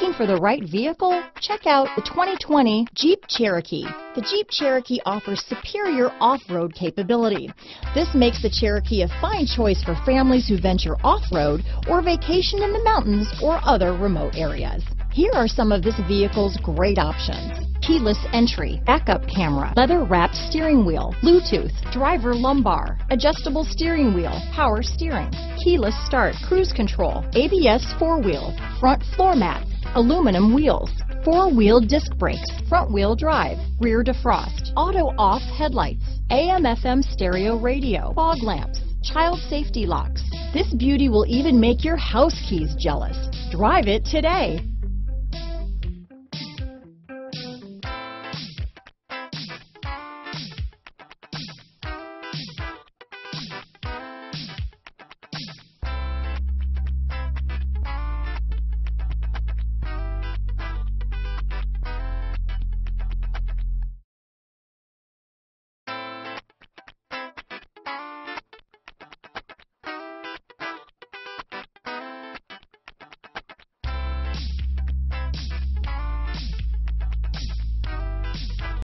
Looking for the right vehicle? Check out the 2020 Jeep Cherokee. The Jeep Cherokee offers superior off-road capability. This makes the Cherokee a fine choice for families who venture off-road or vacation in the mountains or other remote areas. Here are some of this vehicle's great options. Keyless entry, backup camera, leather wrapped steering wheel, Bluetooth, driver lumbar, adjustable steering wheel, power steering, keyless start, cruise control, ABS four wheel, front floor mats, aluminum wheels, four-wheel disc brakes, front-wheel drive, rear defrost, auto-off headlights, AM-FM stereo radio, fog lamps, child safety locks. This beauty will even make your house keys jealous. Drive it today.